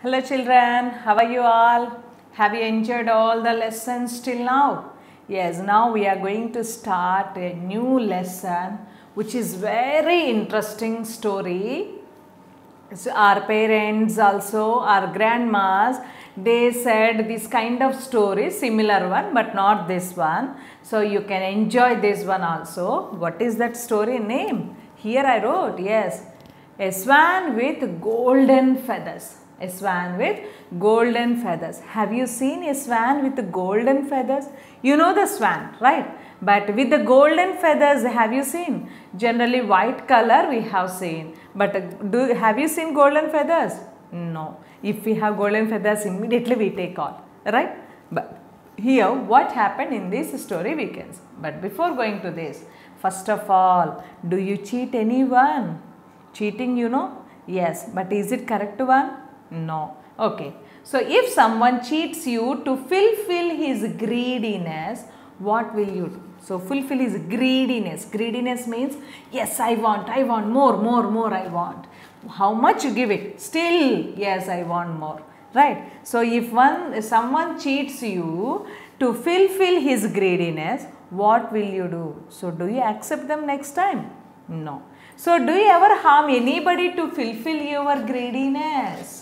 Hello children, how are you all? Have you enjoyed all the lessons till now? Yes, now we are going to start a new lesson which is very interesting story. So our parents also, our grandmas, they said this kind of story, similar one but not this one. So you can enjoy this one also. What is that story name? Here I wrote, yes. A swan with golden feathers. A swan with golden feathers. Have you seen a swan with the golden feathers? You know the swan, right? But with the golden feathers, have you seen? Generally white color we have seen. But do have you seen golden feathers? No. If we have golden feathers, immediately we take all, right? But here what happened in this story we can see. But before going to this, first of all, do you cheat anyone? Cheating you know? Yes. But is it correct one? No. Okay. So if someone cheats you to fulfill his greediness, what will you do? So fulfill his greediness. Greediness means yes, I want, I want more, more, more, I want. How much you give it? Still, yes, I want more. Right? So if one someone cheats you to fulfill his greediness, what will you do? So do you accept them next time? No. So do you ever harm anybody to fulfill your greediness?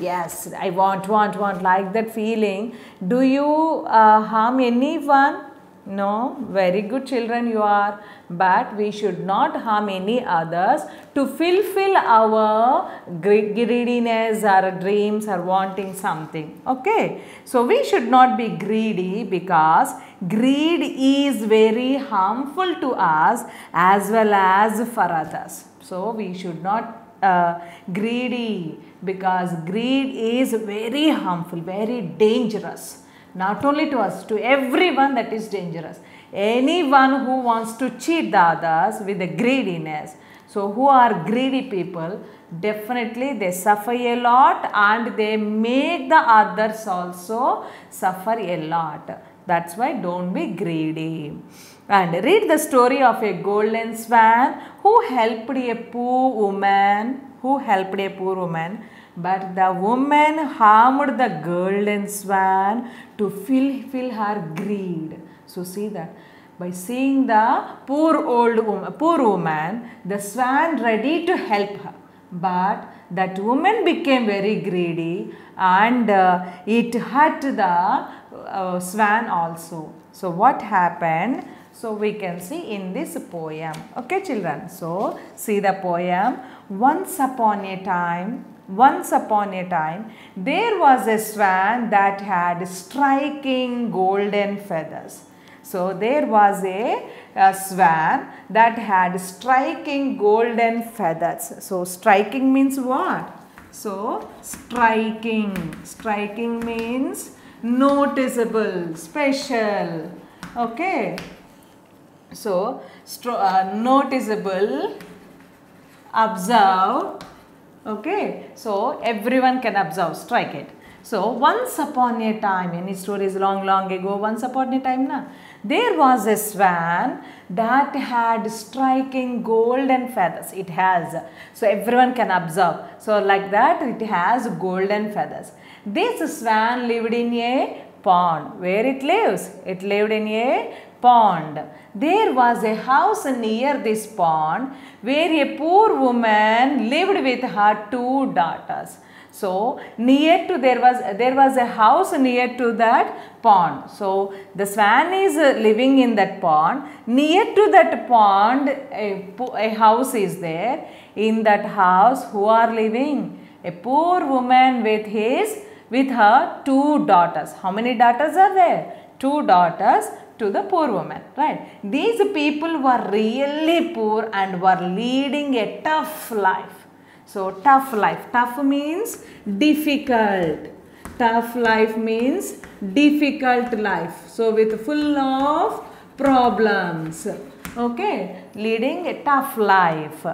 Yes, I want, want, want, like that feeling. Do you uh, harm anyone? No, very good children you are. But we should not harm any others to fulfill our greediness, our dreams, or wanting something. Okay. So we should not be greedy because greed is very harmful to us as well as for others. So we should not uh, greedy because greed is very harmful, very dangerous. Not only to us, to everyone that is dangerous. Anyone who wants to cheat the others with the greediness. So who are greedy people, definitely they suffer a lot and they make the others also suffer a lot. That's why don't be greedy. And read the story of a golden swan who helped a poor woman, who helped a poor woman. But the woman harmed the golden swan to fulfill her greed. So see that by seeing the poor old woman, poor woman, the swan ready to help her. But that woman became very greedy and uh, it hurt the uh, swan also. So what happened? So we can see in this poem. Okay children. So see the poem. Once upon a time, once upon a time, there was a swan that had striking golden feathers. So there was a, a, swan that had striking golden feathers. So striking means what? So striking, striking means noticeable, special. Okay. So uh, noticeable, observe. Okay. So everyone can observe, strike it. So once upon a time, any story is long, long ago, once upon a time, na, there was a swan that had striking golden feathers. It has. So everyone can observe. So like that, it has golden feathers. This swan lived in a pond. Where it lives? It lived in a pond. There was a house near this pond where a poor woman lived with her two daughters. So near to there was there was a house near to that pond. So the swan is living in that pond. Near to that pond, a, a house is there. In that house, who are living? A poor woman with his with her two daughters. How many daughters are there? Two daughters to the poor woman, right? These people were really poor and were leading a tough life. So tough life. Tough means difficult. Tough life means difficult life. So with full of problems. Okay. Leading a tough life.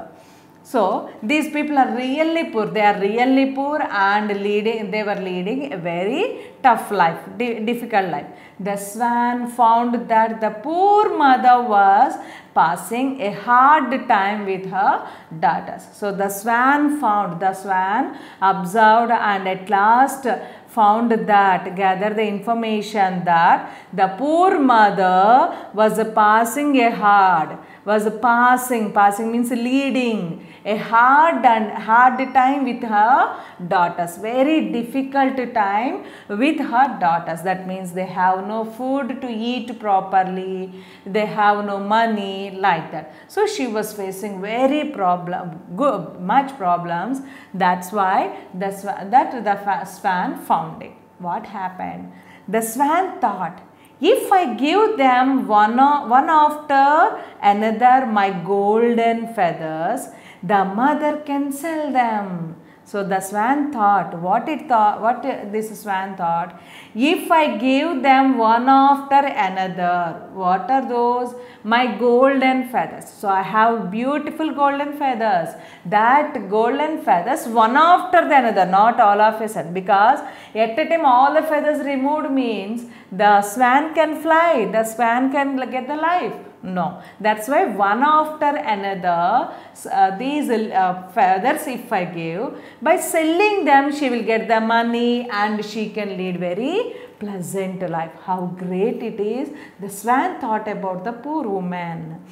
So these people are really poor. They are really poor and leading. They were leading a very tough life, difficult life. The swan found that the poor mother was passing a hard time with her daughters. So the swan found, the swan observed and at last found that, gather the information that the poor mother was passing a hard, was passing, passing means leading a hard and hard time with her daughters. Very difficult time with her daughters. That means they have no food to eat properly, they have no money like that. So she was facing very problem, good, much problems. That's why the that the swan found it. What happened? The swan thought, if I give them one, one after another my golden feathers, the mother can sell them. So the swan thought, what it thought, what this swan thought, if I give them one after another, what are those? My golden feathers. So I have beautiful golden feathers. That golden feathers, one after the another, not all of a sudden, because at a time all the feathers removed means the swan can fly, the swan can get the life. No, that's why one after another uh, these uh, feathers if I give, by selling them she will get the money and she can lead very pleasant life. How great it is. The swan thought about the poor woman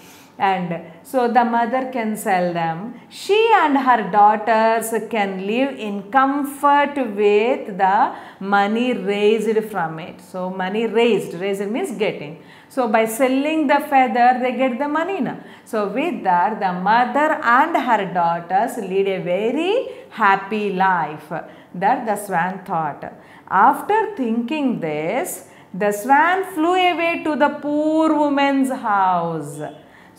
and so the mother can sell them. She and her daughters can live in comfort with the money raised from it. So money raised, raised means getting. So by selling the feather they get the money. Na? So with that the mother and her daughters lead a very happy life. That the swan thought. After thinking this, the swan flew away to the poor woman's house.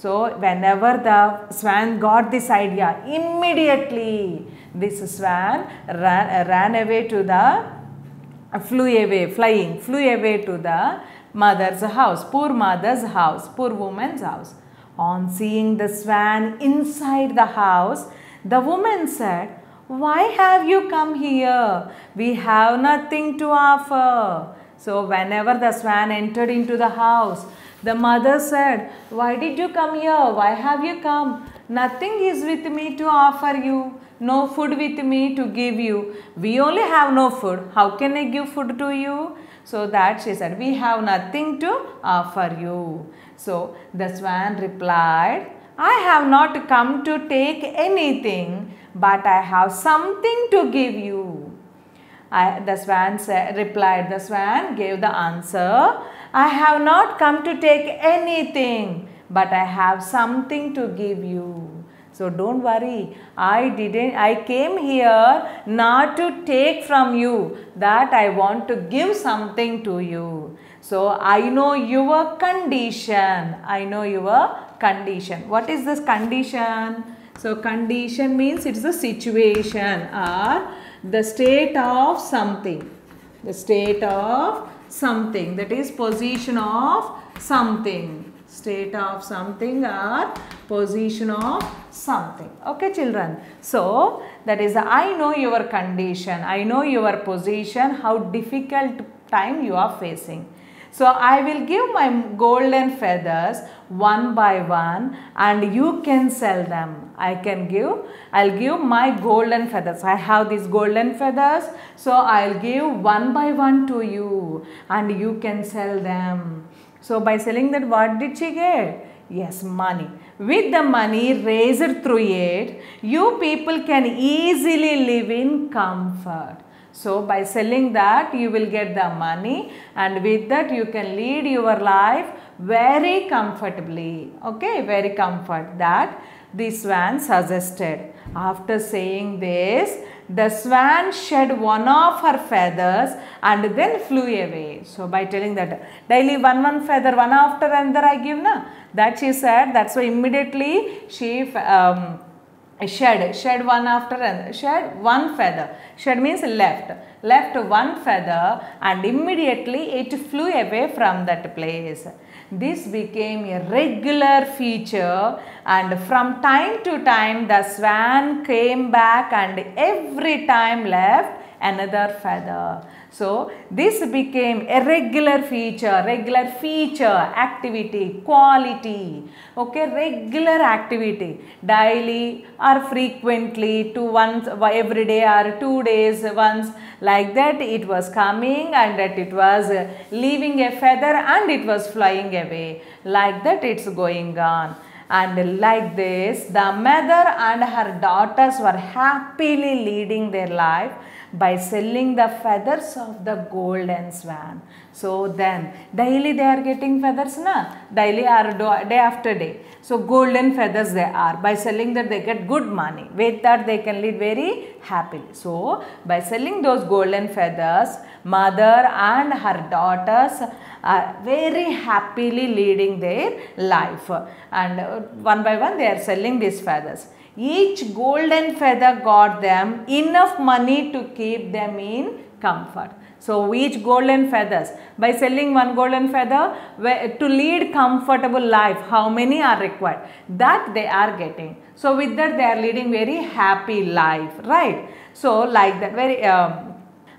So whenever the swan got this idea, immediately this swan ran, ran away to the, flew away, flying, flew away to the mother's house, poor mother's house, poor woman's house. On seeing the swan inside the house, the woman said, Why have you come here? We have nothing to offer. So, whenever the swan entered into the house, the mother said, Why did you come here? Why have you come? Nothing is with me to offer you. No food with me to give you. We only have no food. How can I give food to you? So that she said, We have nothing to offer you. So the swan replied, I have not come to take anything, but I have something to give you. I, the swan said, replied, the swan gave the answer, I have not come to take anything, but I have something to give you. So don't worry. I didn't, I came here not to take from you that I want to give something to you. So I know your condition. I know your condition. What is this condition? So condition means it's the situation or the state of something. The state of something. That is position of something. State of something or position of something. Okay children. So that is i know your condition. I know your position how difficult time you are facing so I will give my golden feathers one by one and you can sell them. I can give, I'll give my golden feathers. I have these golden feathers. So I'll give one by one to you and you can sell them. So by selling that what did she get? Yes, money. With the money raised through it, you people can easily live in comfort. So by selling that you will get the money and with that you can lead your life very comfortably. Okay, very comfort that the swan suggested. After saying this, the swan shed one of her feathers and then flew away. So by telling that daily one one feather one after another I give na that she said that's why immediately she um, shed. Shed one after another shed one feather. Shed means left. Left one feather and immediately it flew away from that place. This became a regular feature and from time to time the swan came back and every time left another feather. So this became a regular feature, regular feature, activity, quality. Okay, regular activity, daily or frequently, to once every day or two days once, like that it was coming and that it was leaving a feather and it was flying away. Like that it's going on. And like this, the mother and her daughters were happily leading their life by selling the feathers of the golden swan. So then daily they are getting feathers na daily or day after day. So golden feathers they are by selling that they get good money. With that they can live very happily. So by selling those golden feathers, mother and her daughters are very happily leading their life and uh, one by one they are selling these feathers. Each golden feather got them enough money to keep them in comfort. So each golden feathers by selling one golden feather to lead comfortable life how many are required that they are getting. So with that they are leading very happy life right. So like that very um,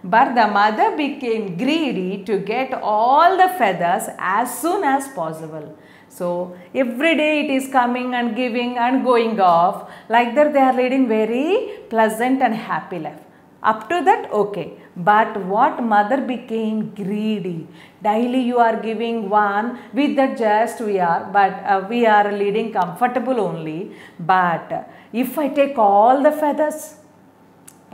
but the mother became greedy to get all the feathers as soon as possible. So every day it is coming and giving and going off. Like that they are leading very pleasant and happy life. Up to that, okay. But what mother became greedy. Daily you are giving one, with that just we are, but uh, we are leading comfortable only. But if I take all the feathers,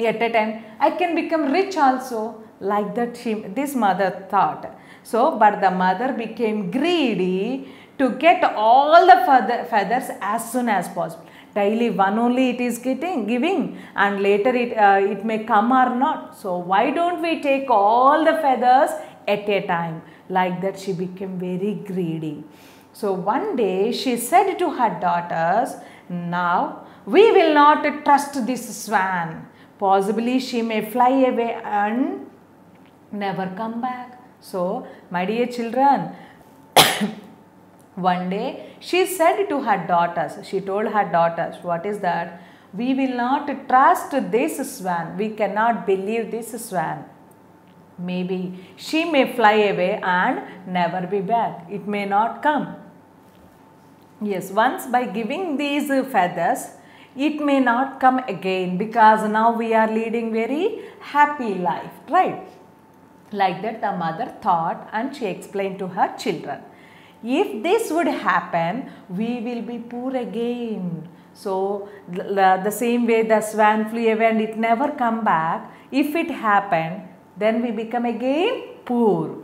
at a time i can become rich also like that she this mother thought so but the mother became greedy to get all the feather, feathers as soon as possible. Daily one only it is getting giving and later it uh, it may come or not. So why don't we take all the feathers at a time? Like that she became very greedy. So one day she said to her daughters now we will not trust this swan. Possibly she may fly away and never come back. So, my dear children, one day she said to her daughters, she told her daughters, what is that? We will not trust this swan, we cannot believe this swan. Maybe she may fly away and never be back, it may not come. Yes, once by giving these feathers, it may not come again because now we are leading very happy life, right? Like that, the mother thought and she explained to her children. If this would happen, we will be poor again. So, the, the same way the swan flew away and it never come back, if it happened, then we become again poor.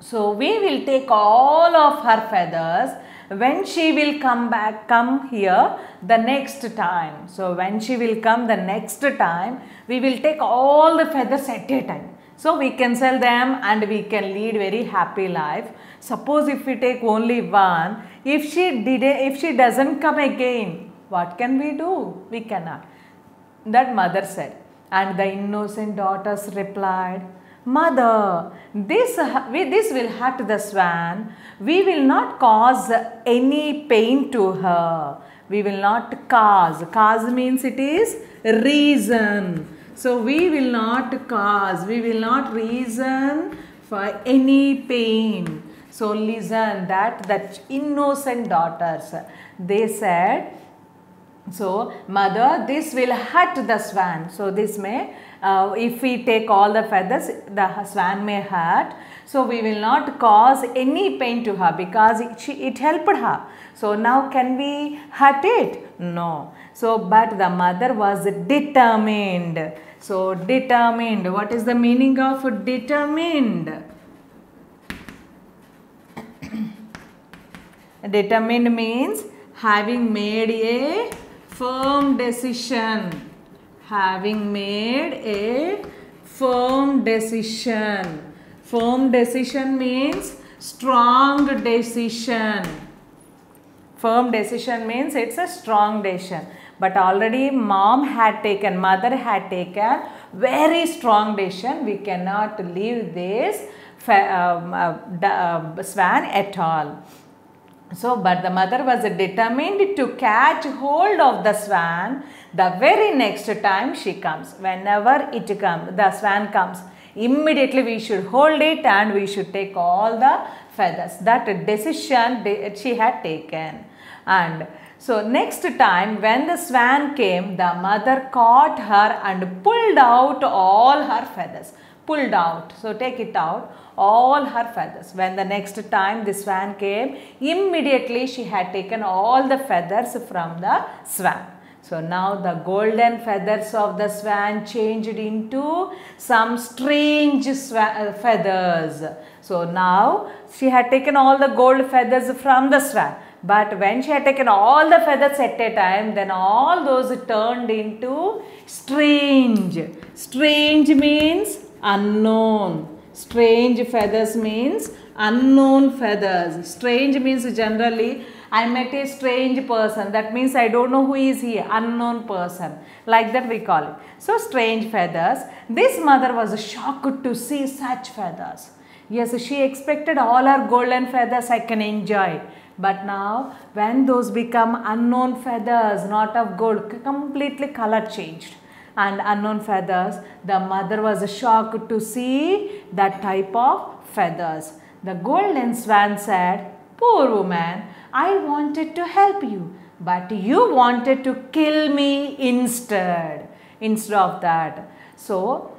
So we will take all of her feathers when she will come back, come here the next time. So when she will come the next time, we will take all the feathers at a time. So we can sell them and we can lead very happy life. Suppose if we take only one, if she did, if she doesn't come again, what can we do? We cannot. That mother said. And the innocent daughters replied, Mother, this, this will hurt the swan. We will not cause any pain to her. We will not cause. Cause means it is reason. So we will not cause. We will not reason for any pain. So listen that that innocent daughters. They said, so, mother, this will hurt the swan. So, this may, uh, if we take all the feathers, the swan may hurt. So, we will not cause any pain to her because it, she, it helped her. So, now can we hurt it? No. So, but the mother was determined. So, determined. What is the meaning of determined? determined means having made a firm decision. Having made a firm decision. Firm decision means strong decision. Firm decision means it's a strong decision. But already mom had taken mother had taken very strong decision. We cannot leave this um, uh, uh, swan at all So, but the mother was determined to catch hold of the swan the very next time she comes. Whenever it comes, the swan comes, immediately we should hold it and we should take all the feathers. That decision she had taken. And so next time when the swan came, the mother caught her and pulled out all her feathers. Pulled out. So take it out all her feathers. When the next time the swan came, immediately she had taken all the feathers from the swan. So now the golden feathers of the swan changed into some strange uh, feathers. So now she had taken all the gold feathers from the swan. But when she had taken all the feathers at a time, then all those turned into strange. Strange means unknown. Strange feathers means unknown feathers. Strange means generally I met a strange person. That means I don't know who is he. Unknown person. Like that we call it. So strange feathers. This mother was shocked to see such feathers. Yes, she expected all her golden feathers I can enjoy. But now when those become unknown feathers, not of gold, completely color changed and unknown feathers, the mother was shocked to see that type of feathers. The golden swan said, Poor woman, I wanted to help you, but you wanted to kill me instead. Instead of that. So,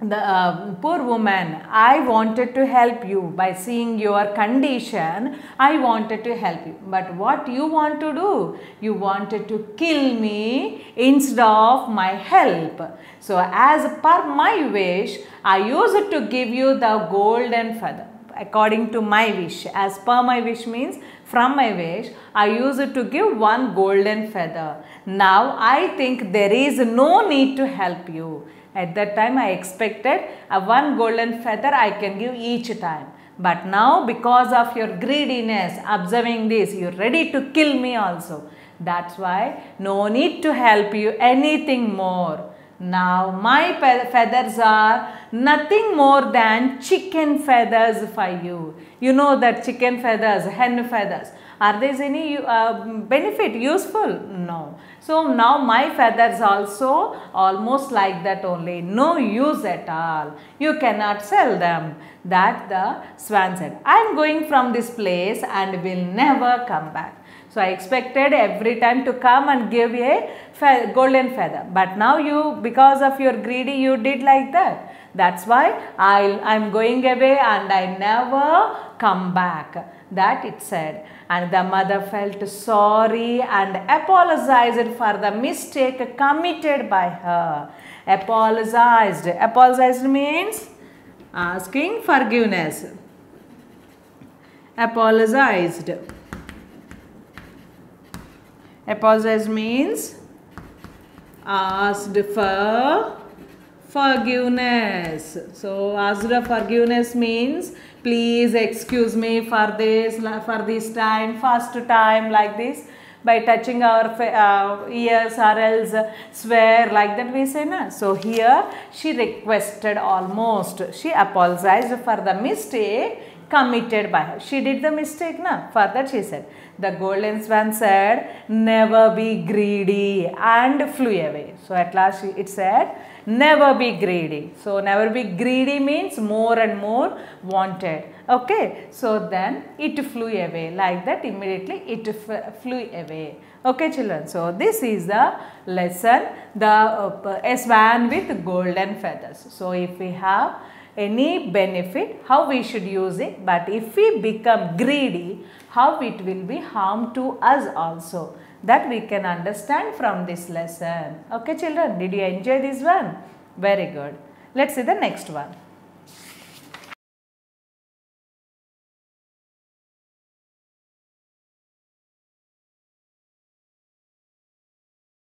the uh, poor woman, I wanted to help you by seeing your condition. I wanted to help you. But what you want to do? You wanted to kill me instead of my help. So as per my wish, I used to give you the golden feather according to my wish. As per my wish means from my wish, I used to give one golden feather. Now I think there is no need to help you. At that time I expected a one golden feather I can give each time. But now because of your greediness, observing this, you're ready to kill me also. That's why no need to help you anything more. Now my feathers are nothing more than chicken feathers for you. You know that chicken feathers, hen feathers. Are there any uh, benefit, useful? No. So now my feathers also almost like that only. No use at all. You cannot sell them. That the swan said. I am going from this place and will never come back. So I expected every time to come and give a fe golden feather. But now you, because of your greedy, you did like that. That's why I am going away and I never come back. That it said. And the mother felt sorry and apologized for the mistake committed by her. Apologized. Apologized means asking forgiveness. Apologized. Apologize means asked for forgiveness. So for forgiveness means please excuse me for this, for this time, first time like this by touching our uh, ears or else swear like that we say na. So here she requested almost, she apologized for the mistake committed by her. She did the mistake na. Further she said, the golden swan said, never be greedy and flew away. So at last it said, never be greedy. So never be greedy means more and more wanted. Okay. So then it flew away like that immediately it flew away. Okay children. So this is the lesson the uh, a swan with golden feathers. So if we have any benefit, how we should use it. But if we become greedy, how it will be harm to us also. That we can understand from this lesson. Okay children, did you enjoy this one? Very good. Let's see the next one.